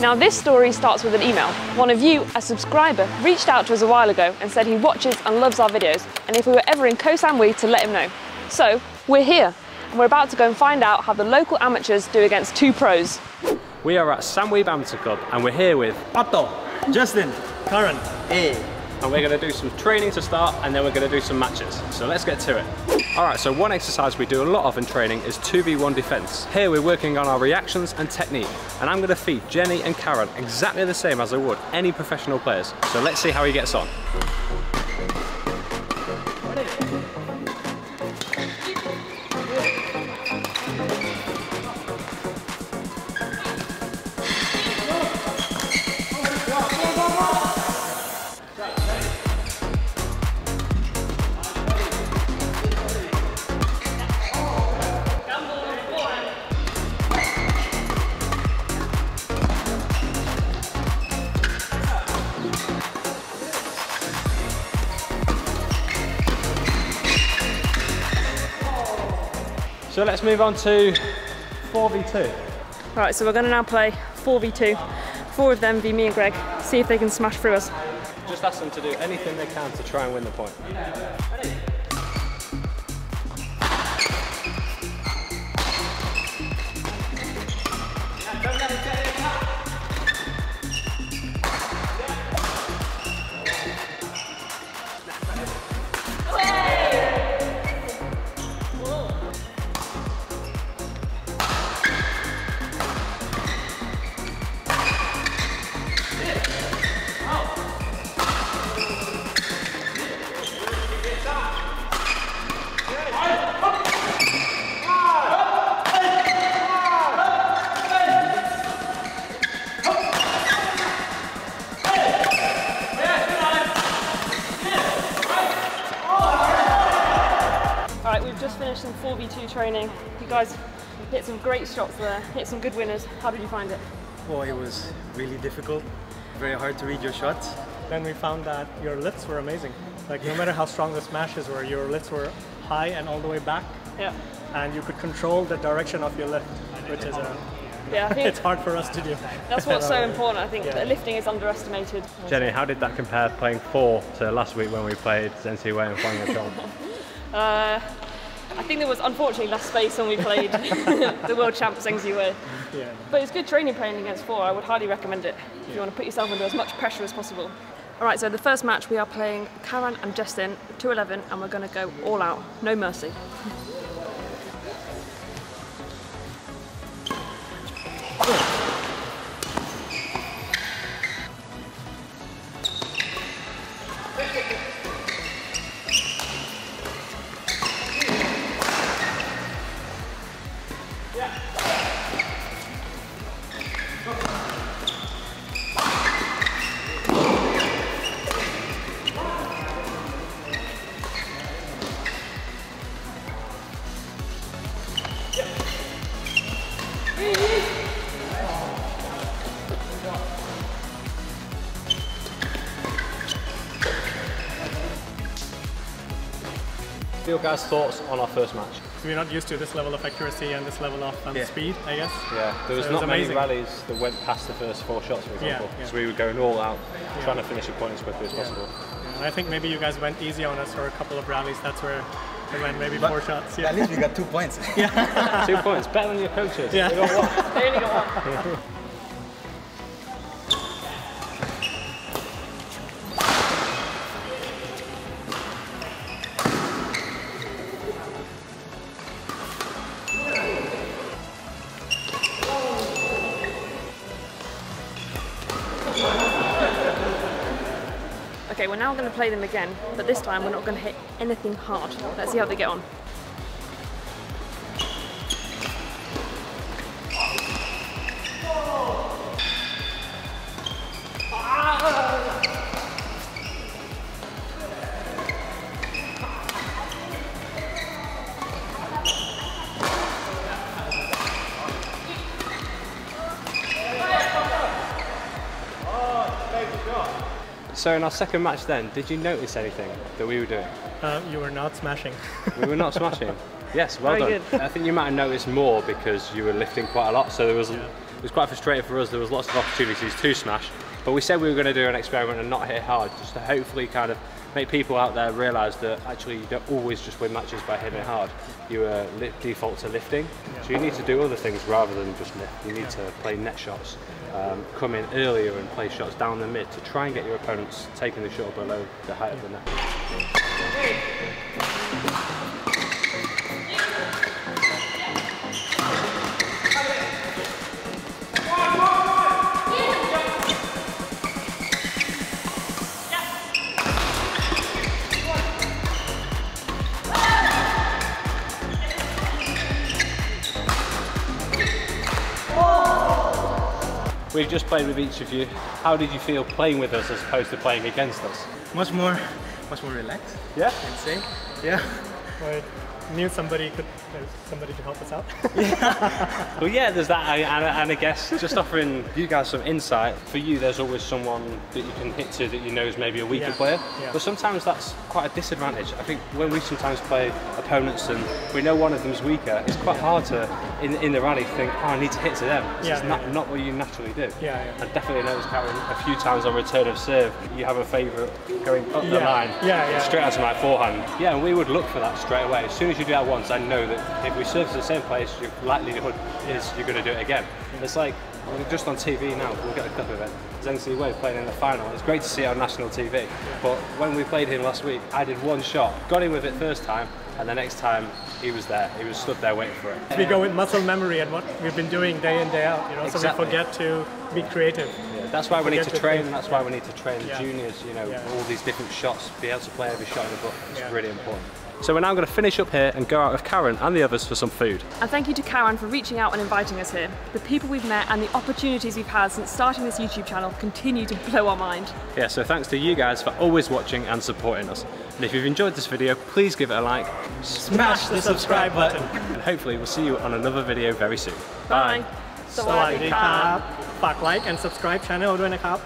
Now this story starts with an email. One of you, a subscriber, reached out to us a while ago and said he watches and loves our videos and if we were ever in Koh Samui to let him know. So we're here and we're about to go and find out how the local amateurs do against two pros. We are at Samui Badminton Club and we're here with Otto, Justin, Karen, A. and we're going to do some training to start and then we're going to do some matches. So let's get to it. All right, so one exercise we do a lot of in training is 2v1 defense. Here we're working on our reactions and technique and I'm going to feed Jenny and Karen exactly the same as I would any professional players. So let's see how he gets on. So let's move on to 4v2. Right, so we're going to now play 4v2. Four of them v me and Greg. See if they can smash through us. Just ask them to do anything they can to try and win the point. All finished some 4v2 training. You guys hit some great shots there, hit some good winners. How did you find it? Well, it was really difficult, very hard to read your shots. Then we found that your lifts were amazing. Like no matter how strong the smashes were, your lifts were high and all the way back, Yeah. and you could control the direction of your lift, which is a, Yeah, I think it's hard for us to do. that's what's so important. I think Yeah. that lifting is underestimated. Jenny, how did that compare playing four to last week when we played Zheng Siwei and Flying Control? Uh, I think there was unfortunately less space when we played the world champs Zheng Siwei. Yeah. But it's good training playing against four. I would highly recommend it if you want to put yourself under as much pressure as possible. All right, so the first match we are playing Karen and Justin, 211, and we're going to go all out, no mercy. Yeah. Your guys' thoughts on our first match? We're not used to this level of accuracy and this level of um, Yeah. speed, I guess. Yeah, there was So it was not many amazing. rallies that went past the first four shots, for example. yeah. So we were going all out, trying to finish a point as quickly as possible. And I think maybe you guys went easy on us for a couple of rallies. That's where it went maybe four shots. Yeah. At least we got two points. yeah. Two points, better than your coaches. Yeah. They got one. They only got one. Okay, we're now going to play them again, but this time we're not going to hit anything hard. Let's see how they get on. So in our second match then, did you notice anything that we were doing? Uh, you were not smashing. We were not smashing. Yes, well Very done. I think you might have noticed more because you were lifting quite a lot, so there was it was quite frustrating for us. There was lots of opportunities to smash, but we said we were going to do an experiment and not hit hard, just to hopefully kind of make people out there realise that actually you don't always just win matches by hitting it hard. You uh, default to lifting, so you need to do other things rather than just lift. You need to play net shots, um, come in earlier and play shots down the mid to try and get your opponents taking the shot below the height of the net. We've just played with each of you. How did you feel playing with us as opposed to playing against us? Much more, much more relaxed. Yeah. I'd say. Yeah. But knew somebody could, somebody to help us out. Well, yeah, there's that, and, and I guess just offering you guys some insight. For you, there's always someone that you can hit to that you know is maybe a weaker Yeah, player, yeah. but sometimes that's quite a disadvantage. I think when we sometimes play opponents and we know one of them's weaker, it's quite hard to, in, in the rally, think, oh, I need to hit to them. Yeah, yeah, not, yeah. not what you naturally do. Yeah, yeah. I definitely noticed, Karen, a few times on return of serve, you have a favourite going up the line, yeah, yeah. straight out to my forehand. Yeah, and we would look for that straight away. As soon as you do that once, I know that if we serve to the same place, your likelihood is you're going to do it again. It's like just on TV now. We'll get a clip of it. Zheng Wei playing in the final. It's great to see it on national TV. But when we played him last week, I did one shot, got him with it first time, and the next time he was there. He was stood there waiting for it. we go with muscle memory and what we've been doing day in, day out, you know, Exactly. so we forget to be creative. Yeah, that's why we need to to train. think. That's why we need to train Yeah. juniors. You know, Yeah. all these different shots, be able to play every shot in the book. It's really important. So we're now going to finish up here and go out with Karen and the others for some food. And thank you to Karen for reaching out and inviting us here. The people we've met and the opportunities we've had since starting this YouTube channel continue to blow our mind. Yeah, so thanks to you guys for always watching and supporting us. And if you've enjoyed this video, please give it a like, Smash the subscribe button. and hopefully we'll see you on another video very soon. Bye. สวัสดีครับ ฝากไลค์ and subscribe channel ด้วยนะครับ